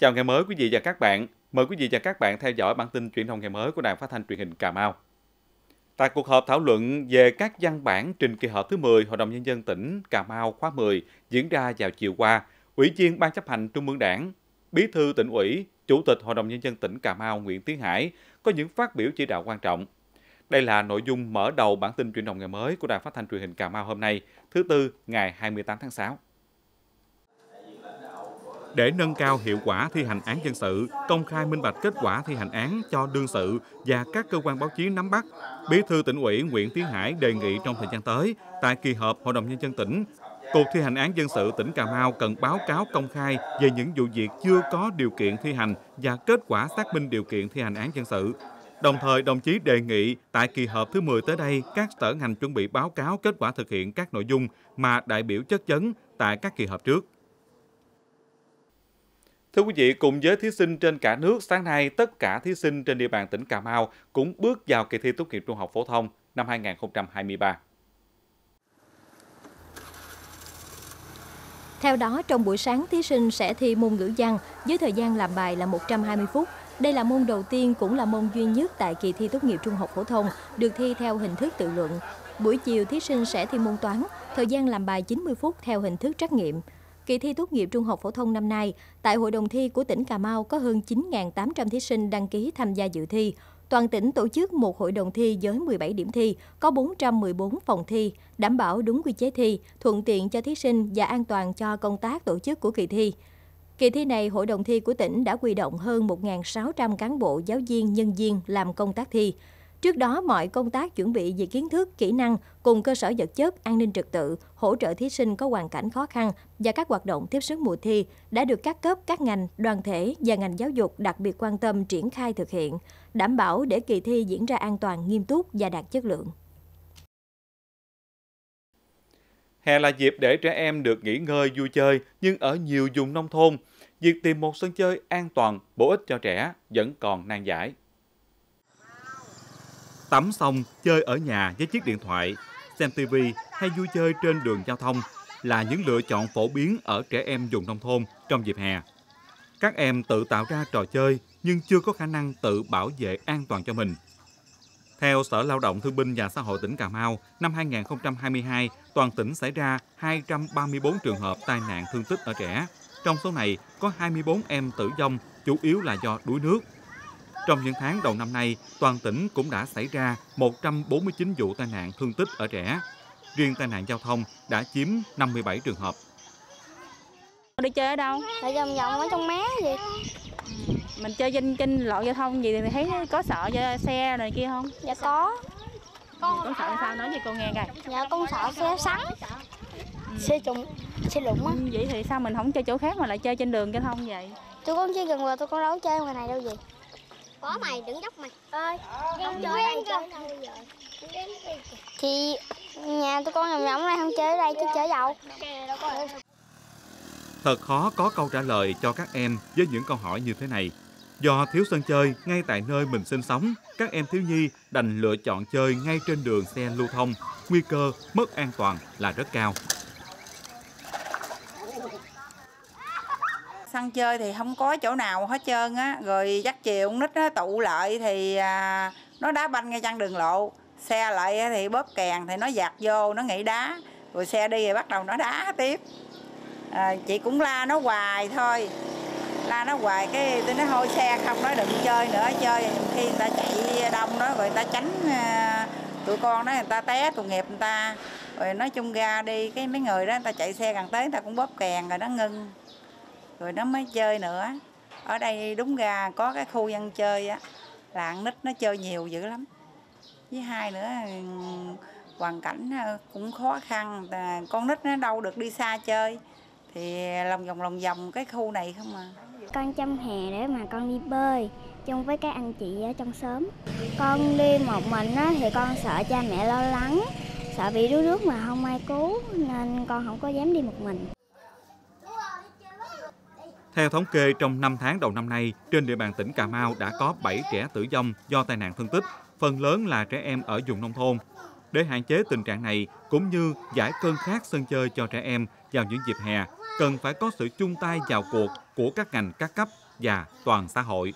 Chào ngày mới quý vị và các bạn. Mời quý vị và các bạn theo dõi bản tin truyền thông ngày mới của Đài Phát thanh Truyền hình Cà Mau. Tại cuộc họp thảo luận về các văn bản trình kỳ họp thứ 10 Hội đồng Nhân dân tỉnh Cà Mau khóa 10 diễn ra vào chiều qua, Ủy viên Ban chấp hành Trung ương Đảng, Bí thư tỉnh ủy, Chủ tịch Hội đồng Nhân dân tỉnh Cà Mau Nguyễn Tiến Hải có những phát biểu chỉ đạo quan trọng. Đây là nội dung mở đầu bản tin truyền động ngày mới của Đài Phát thanh Truyền hình Cà Mau hôm nay, thứ Tư, ngày 28 tháng 6. Để nâng cao hiệu quả thi hành án dân sự, công khai minh bạch kết quả thi hành án cho đương sự và các cơ quan báo chí nắm bắt, Bí thư tỉnh ủy Nguyễn Tiến Hải đề nghị trong thời gian tới, tại kỳ họp Hội đồng Nhân dân tỉnh, Cục thi hành án dân sự tỉnh Cà Mau cần báo cáo công khai về những vụ việc chưa có điều kiện thi hành và kết quả xác minh điều kiện thi hành án dân sự. Đồng thời, đồng chí đề nghị tại kỳ họp thứ 10 tới đây, các sở ngành chuẩn bị báo cáo kết quả thực hiện các nội dung mà đại biểu chất vấn tại các kỳ họp trước. Thưa quý vị, cùng với thí sinh trên cả nước, sáng nay tất cả thí sinh trên địa bàn tỉnh Cà Mau cũng bước vào kỳ thi tốt nghiệp trung học phổ thông năm 2023. Theo đó, trong buổi sáng, thí sinh sẽ thi môn ngữ văn với thời gian làm bài là 120 phút. Đây là môn đầu tiên cũng là môn duy nhất tại kỳ thi tốt nghiệp trung học phổ thông được thi theo hình thức tự luận. Buổi chiều, thí sinh sẽ thi môn toán, thời gian làm bài 90 phút theo hình thức trắc nghiệm. Kỳ thi tốt nghiệp trung học phổ thông năm nay, tại Hội đồng thi của tỉnh Cà Mau có hơn 9.800 thí sinh đăng ký tham gia dự thi. Toàn tỉnh tổ chức một hội đồng thi với 17 điểm thi, có 414 phòng thi, đảm bảo đúng quy chế thi, thuận tiện cho thí sinh và an toàn cho công tác tổ chức của kỳ thi. Kỳ thi này, Hội đồng thi của tỉnh đã quy động hơn 1.600 cán bộ, giáo viên, nhân viên làm công tác thi. Trước đó, mọi công tác chuẩn bị về kiến thức, kỹ năng cùng cơ sở vật chất, an ninh trật tự, hỗ trợ thí sinh có hoàn cảnh khó khăn và các hoạt động tiếp sức mùa thi đã được các cấp, các ngành, đoàn thể và ngành giáo dục đặc biệt quan tâm triển khai thực hiện, đảm bảo để kỳ thi diễn ra an toàn, nghiêm túc và đạt chất lượng. Hè là dịp để trẻ em được nghỉ ngơi vui chơi, nhưng ở nhiều vùng nông thôn, việc tìm một sân chơi an toàn, bổ ích cho trẻ vẫn còn nan giải. Tắm xong, chơi ở nhà với chiếc điện thoại, xem TV hay vui chơi trên đường giao thông là những lựa chọn phổ biến ở trẻ em vùng nông thôn trong dịp hè. Các em tự tạo ra trò chơi nhưng chưa có khả năng tự bảo vệ an toàn cho mình. Theo Sở Lao động Thương binh và Xã hội tỉnh Cà Mau, năm 2022, toàn tỉnh xảy ra 234 trường hợp tai nạn thương tích ở trẻ. Trong số này, có 24 em tử vong, chủ yếu là do đuối nước. Trong những tháng đầu năm nay, toàn tỉnh cũng đã xảy ra 149 vụ tai nạn thương tích ở trẻ. Riêng tai nạn giao thông đã chiếm 57 trường hợp. Đi chơi ở đâu? Ở vòng vòng ở trong mé gì? Mình chơi trên trên lộ giao thông gì thì thấy có sợ cho xe này kia không? Dạ có. Con sợ sao nói cho cô nghe coi. Dạ con sợ xe sắn. Xe trùng, xe lụng á. Vậy thì sao mình không chơi chỗ khác mà lại chơi trên đường giao thông vậy? Tôi con chơi gần rồi tôi con đâu chơi ngoài này đâu gì. Có mày đứng dốc mày. Ơi, Không chơi đây chơi đâu thì nhà tôi con vòng vòng này không chơi ở đây chứ chơi đâu. Thật khó có câu trả lời cho các em với những câu hỏi như thế này. Do thiếu sân chơi ngay tại nơi mình sinh sống, các em thiếu nhi đành lựa chọn chơi ngay trên đường xe lưu thông. Nguy cơ mất an toàn là rất cao. Sân chơi thì không có chỗ nào hết trơn á. Rồi dắt chiều con nít nó tụ lại thì à, nó đá banh ngay chân đường lộ. Xe lại thì bóp kèn thì nó dạt vô nó nghỉ đá. Rồi xe đi thì bắt đầu nó đá tiếp. À, chị cũng la nó hoài thôi. La nó hoài cái tôi nói hôi xe không nói đừng chơi nữa chơi. Khi người ta chạy đông đó rồi người ta tránh à, tụi con đó người ta té tụi nghiệp người ta. Rồi nói chung ra đi cái mấy người đó người ta chạy xe gần tới người ta cũng bóp kèn rồi nó ngưng rồi nó mới chơi nữa. Ở đây đúng ra có cái khu dân chơi á là con nít nó chơi nhiều dữ lắm. Với hai nữa hoàn cảnh cũng khó khăn. Con nít nó đâu được đi xa chơi. Thì lòng vòng lòng vòng cái khu này không à. Con chăm hè để mà con đi bơi chung với các anh chị ở trong xóm. Con đi một mình á, thì con sợ cha mẹ lo lắng, sợ bị đuối nước mà không ai cứu nên con không có dám đi một mình. Theo thống kê, trong 5 tháng đầu năm nay, trên địa bàn tỉnh Cà Mau đã có 7 trẻ tử vong do tai nạn thương tích, phần lớn là trẻ em ở vùng nông thôn. Để hạn chế tình trạng này, cũng như giải cơn khát sân chơi cho trẻ em vào những dịp hè, cần phải có sự chung tay vào cuộc của các ngành các cấp, và toàn xã hội.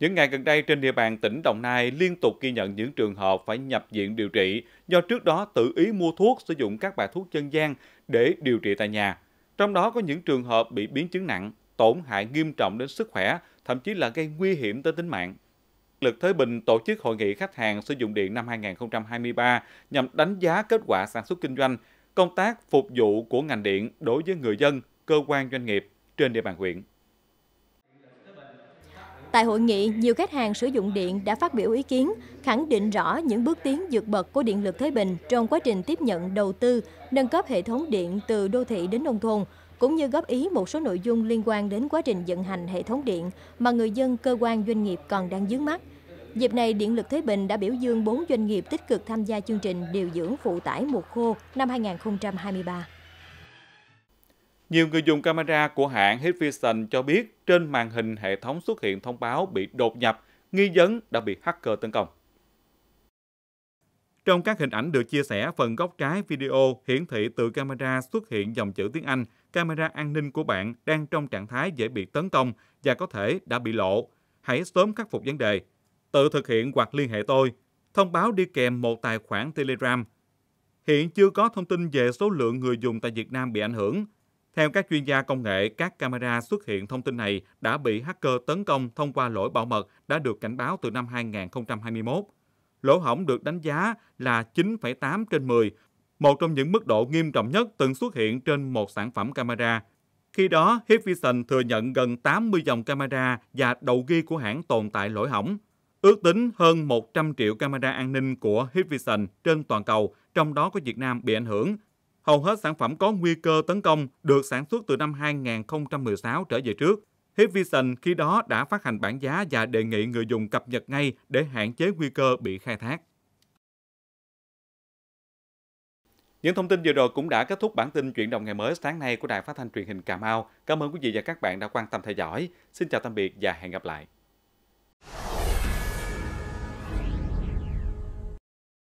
Những ngày gần đây trên địa bàn tỉnh Đồng Nai liên tục ghi nhận những trường hợp phải nhập viện điều trị do trước đó tự ý mua thuốc sử dụng các bài thuốc dân gian để điều trị tại nhà. Trong đó có những trường hợp bị biến chứng nặng, tổn hại nghiêm trọng đến sức khỏe, thậm chí là gây nguy hiểm tới tính mạng. Lực Thới Bình tổ chức hội nghị khách hàng sử dụng điện năm 2023 nhằm đánh giá kết quả sản xuất kinh doanh, công tác phục vụ của ngành điện đối với người dân, cơ quan doanh nghiệp trên địa bàn huyện. Tại hội nghị, nhiều khách hàng sử dụng điện đã phát biểu ý kiến, khẳng định rõ những bước tiến vượt bậc của Điện lực Thới Bình trong quá trình tiếp nhận đầu tư, nâng cấp hệ thống điện từ đô thị đến nông thôn, cũng như góp ý một số nội dung liên quan đến quá trình vận hành hệ thống điện mà người dân, cơ quan, doanh nghiệp còn đang vướng mắt. Dịp này, Điện lực Thới Bình đã biểu dương 4 doanh nghiệp tích cực tham gia chương trình điều dưỡng phụ tải mùa khô năm 2023. Nhiều người dùng camera của hãng Hikvision cho biết trên màn hình hệ thống xuất hiện thông báo bị đột nhập, nghi vấn đã bị hacker tấn công. Trong các hình ảnh được chia sẻ, phần góc trái video hiển thị từ camera xuất hiện dòng chữ tiếng Anh, camera an ninh của bạn đang trong trạng thái dễ bị tấn công và có thể đã bị lộ. Hãy sớm khắc phục vấn đề. Tự thực hiện hoặc liên hệ tôi. Thông báo đi kèm một tài khoản Telegram. Hiện chưa có thông tin về số lượng người dùng tại Việt Nam bị ảnh hưởng. Theo các chuyên gia công nghệ, các camera xuất hiện thông tin này đã bị hacker tấn công thông qua lỗi bảo mật đã được cảnh báo từ năm 2021. Lỗ hỏng được đánh giá là 9,8 trên 10, một trong những mức độ nghiêm trọng nhất từng xuất hiện trên một sản phẩm camera. Khi đó, Hikvision thừa nhận gần 80 dòng camera và đầu ghi của hãng tồn tại lỗi hỏng. Ước tính hơn 100 triệu camera an ninh của Hikvision trên toàn cầu, trong đó có Việt Nam bị ảnh hưởng. Hầu hết sản phẩm có nguy cơ tấn công được sản xuất từ năm 2016 trở về trước. Hikvision khi đó đã phát hành bản giá và đề nghị người dùng cập nhật ngay để hạn chế nguy cơ bị khai thác. Những thông tin vừa rồi cũng đã kết thúc bản tin chuyển động ngày mới sáng nay của Đài Phát thanh Truyền hình Cà Mau. Cảm ơn quý vị và các bạn đã quan tâm theo dõi. Xin chào tạm biệt và hẹn gặp lại.